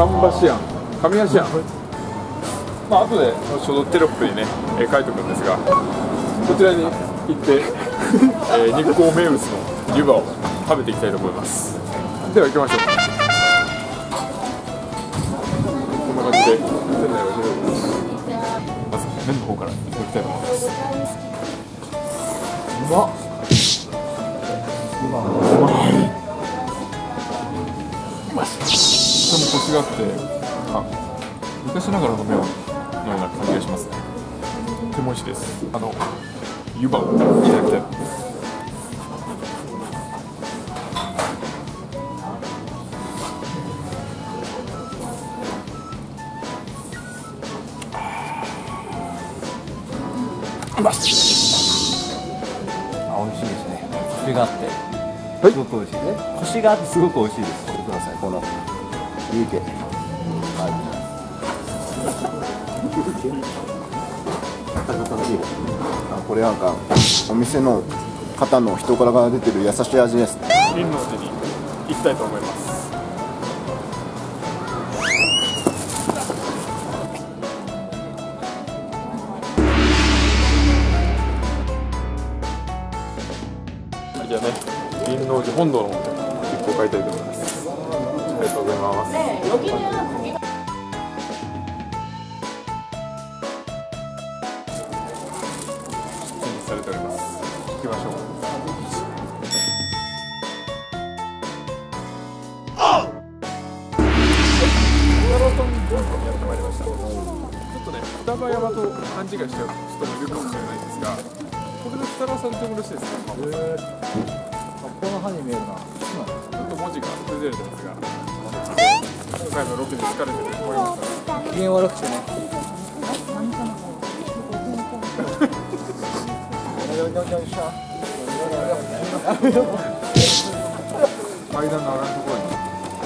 樺橋庵神橋庵まあ後で後ほどテロップにね、えー書いておくんですがこちらに行って、えー日光名物の湯葉を食べていきたいと思います。では行きましょう。こんな感じで店内は広いです。まず麺の方からいただきたいと思います。うまっ。うまいとてもコシがあってあ昔ながらの麺のような感じがしますね。とても美味しいです。あの湯葉をいただきたいあ美味しいですね。コシがあって。はい。すごく美味しいね。コシがあってすごく美味しいです。見てくださいこの湯気あこれなんかお店の方の人柄が出てる優しい味ですね。輪王寺に行きたいと思います。はいじゃあね輪王寺本堂の方で一個買いたいと思いますがとうございます。展示されております。行きましょう。マラソン文庫にやってまいりましたちょっとね双葉山と勘違いしちゃう人もいるかもしれないんですがこれで双葉さんってもらしいですね、まあこの歯に見え。るな文字が崩れてますが。今回のロケで疲れてると思いました機嫌悪くてね。階段の上がるところに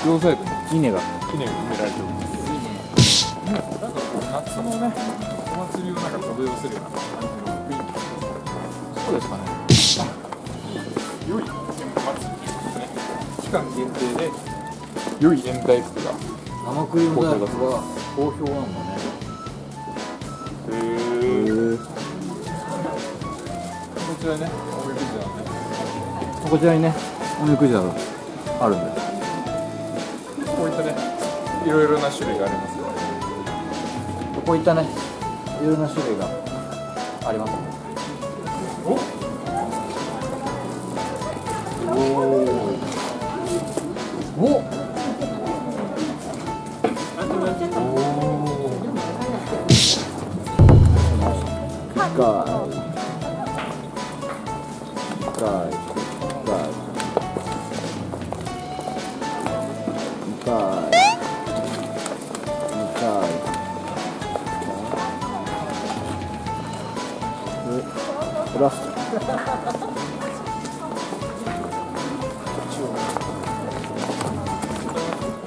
両サイドに稲が稲が埋められておりますなんかこう夏のね。お祭りをなんか飛び寄せるような感じの雰囲気そうですかね。良い間限定で良い年大福が生クリーム大福は好評なんだね。へえこちらねおみくじなんでこちらにねおみくじがあるんで。すこういったねいろいろな種類がありますこういったねいろいろな種類があります。お guy, guy, guy, guy, guy. Rough.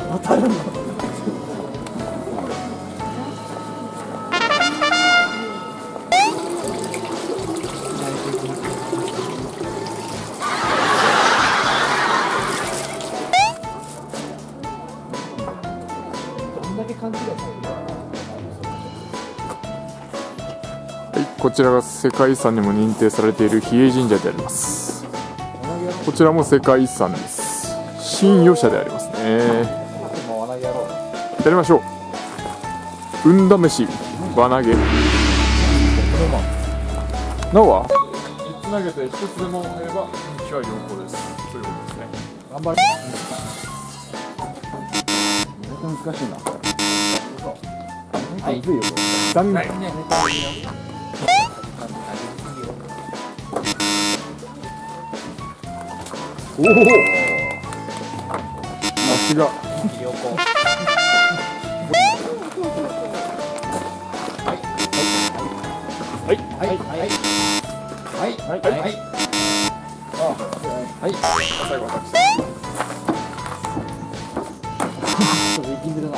当たるんだ。はい、こちらが世界遺産にも認定されている比叡神社であります。こちらも世界遺産です。新余社でありますね。やりましょう。運試し輪投げ。なおは3つ投げて1つでも減れば運気は良好です。そういうことですね。頑張れ難しいなはい。残念おお足が。はい。はい。はい。はい。はい。はい。はい。はい。最後私力んでるな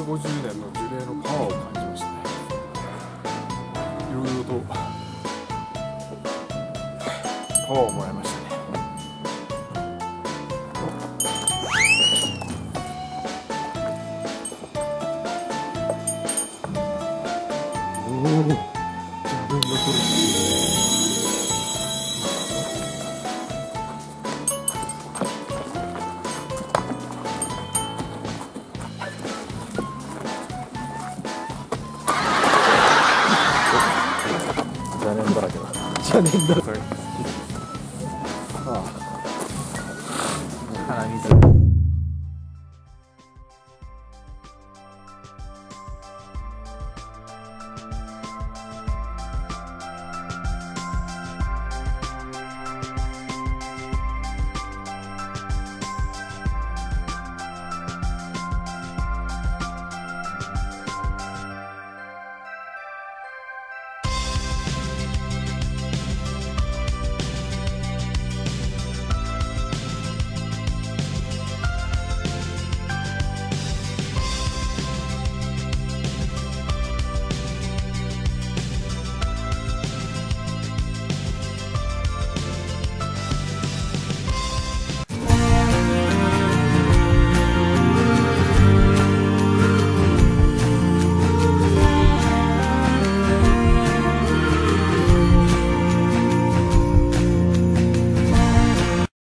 550年の樹齢のパワーを感じましたね。いろいろとパワーをもらいましたね。邪だ邪念だそれ鼻水